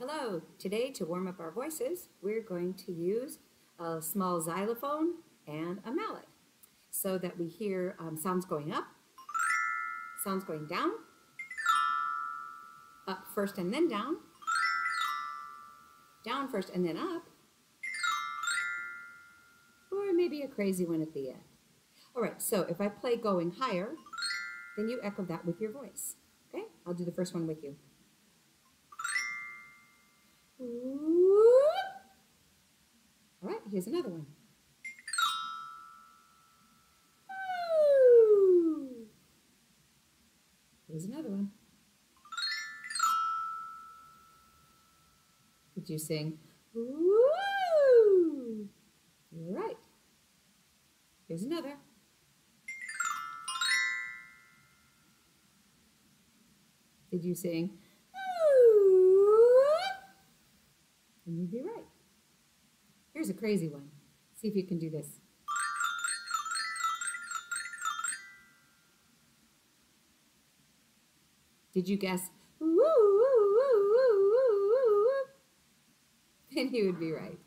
Hello, today to warm up our voices, we're going to use a small xylophone and a mallet so that we hear um, sounds going up, sounds going down, up first and then down, down first and then up, or maybe a crazy one at the end. All right, so if I play going higher, then you echo that with your voice. Okay, I'll do the first one with you. Here's another one. Here's another one. Did you sing? Woo! Right. Here's another. Did you sing? And you'd be right. Here's a crazy one. See if you can do this. Did you guess? Woo, woo, woo, woo, woo, woo? Then you would be right.